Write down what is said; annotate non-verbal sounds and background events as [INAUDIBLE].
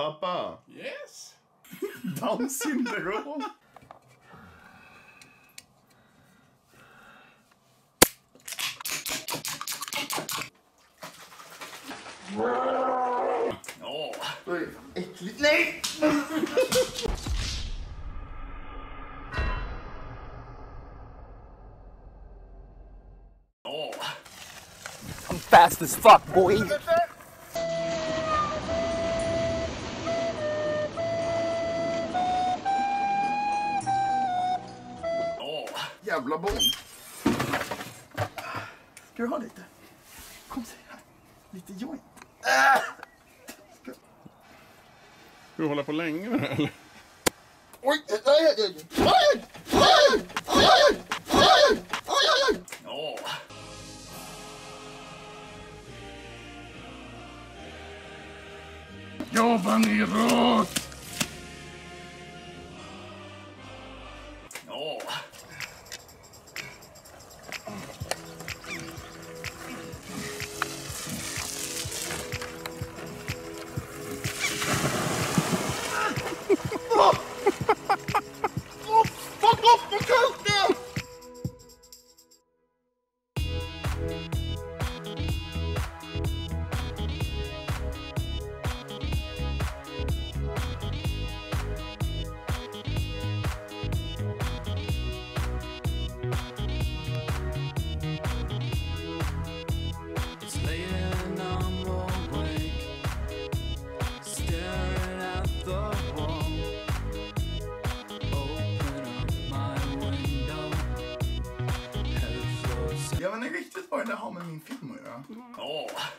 Pappa, Yes. [LAUGHS] Downs syndrom. Åh, oh. Oj, [LAUGHS] äckligt. Nej! åh. I'm fast as fuck, boy. jävla bon. Ska du ha lite? Kom så här. Lite joint. Äh! Ska... Ska du hålla på länge med det här eller? Oj! Aj, aj, aj, Jobba neråt! the truth. Ja men riktigt vad det där har med min film att göra. Mm. Oh.